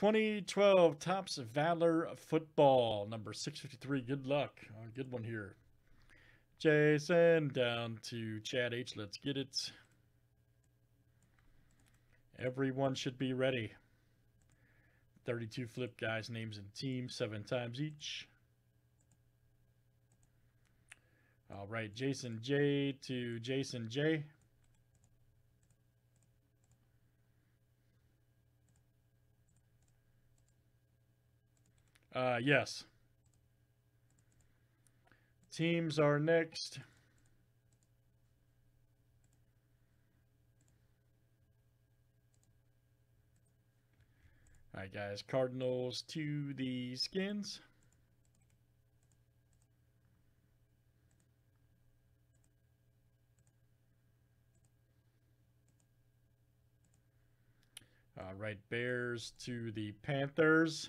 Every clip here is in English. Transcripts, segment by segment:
2012 Topps Valor Football, number 653. Good luck. Uh, good one here. Jason down to Chad H. Let's get it. Everyone should be ready. 32 flip guys, names and teams, seven times each. All right, Jason J to Jason J. Uh, yes. Teams are next. All right, guys. Cardinals to the Skins. All right, Bears to the Panthers.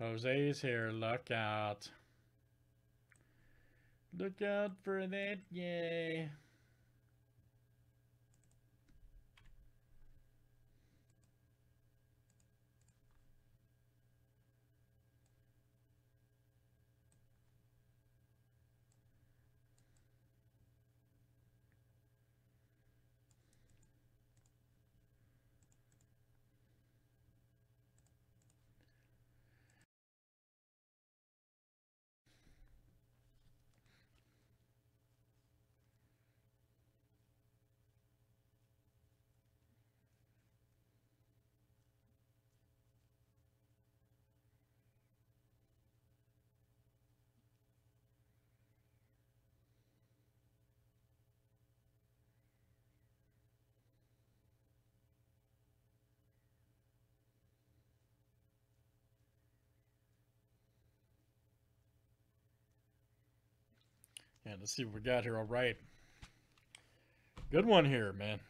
Jose's here. Look out. Look out for that. Yay. And let's see what we got here. All right. Good one here, man.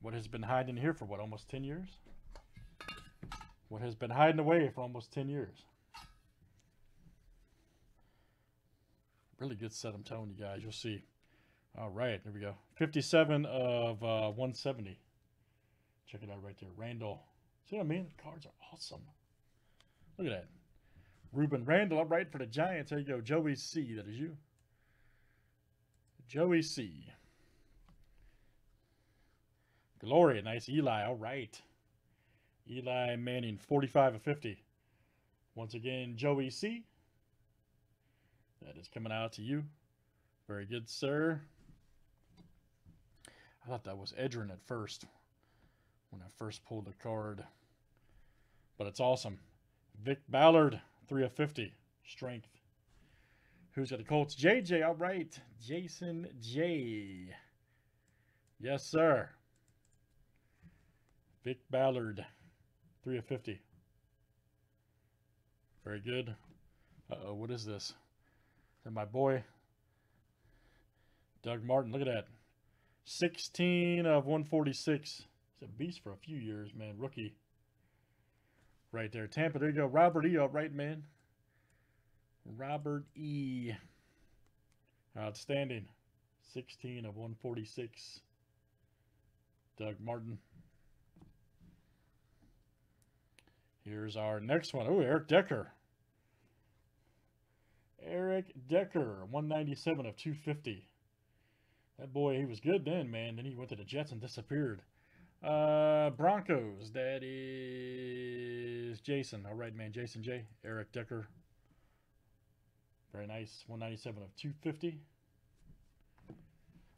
What has been hiding here for what, almost 10 years? What has been hiding away for almost 10 years? Really good set, I'm telling you guys. You'll see. All right, here we go. 57 of uh, 170. Check it out right there. Randle. See what I mean? The cards are awesome. Look at that. Rueben Randle, up right for the Giants. There you go. Joey C. That is you. Joey C. Gloria, nice. Eli, all right. Eli Manning, 45 of 50. Once again, Joey C. That is coming out to you. Very good, sir. I thought that was Edrin at first when I first pulled the card. But it's awesome. Vick Ballard, 3 of 50. Strength. Who's got the Colts? JJ, all right. Jason J. Yes, sir. Vick Ballard, 3 of 50. Very good. Uh-oh, what is this? And my boy, Doug Martin. Look at that. 16 of 146. He's a beast for a few years, man. Rookie. Right there. Tampa, there you go. Robert E. All right, man. Robert E. Outstanding. 16 of 146. Doug Martin. Here's our next one. Oh, Eric Decker. Decker, 197 of 250. That boy, he was good then, man. Then he went to the Jets and disappeared. Uh, Broncos, that is Jason. All right, man. Jason J. Eric Decker. Very nice. 197 of 250.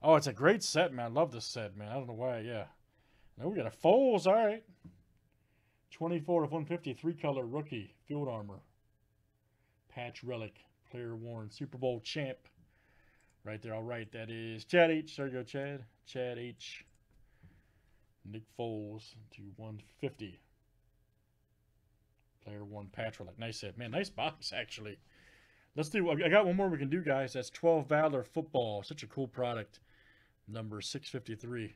Oh, it's a great set, man. I love this set, man. I don't know why. Yeah. Now we got a Foles. All right. 24 of 150. Three color rookie. Field armor. Patch relic Player worn Super Bowl champ. Right there. All right. That is Chad H. There you go, Chad. Chad H. Nick Foles to 150. Player one Patrick. Nice set, Man, nice box, actually. Let's do, I got one more we can do, guys. That's 12 Valor Football. Such a cool product. Number 653.